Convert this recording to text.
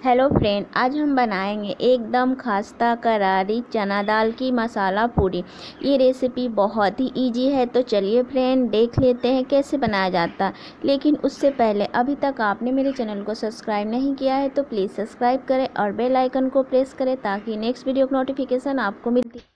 Hello friend आज हम बनाएँगे एकदम खास्ता करारी चना दाल की मसाला पूरी। ये रेसिपी बहुत ही इजी है तो चलिए फ्रेंड देख लेते हैं कैसे बनाया जाता। है लेकिन उससे पहले, अभी तक आपने मेरे चैनल को सब्सक्राइब नहीं किया है तो प्लीज़ सब्सक्राइब करें और बेल आइकन को प्रेस करें ताकि नेक्स्ट वीडियो की नोटिफिकेशन आपको मिलती।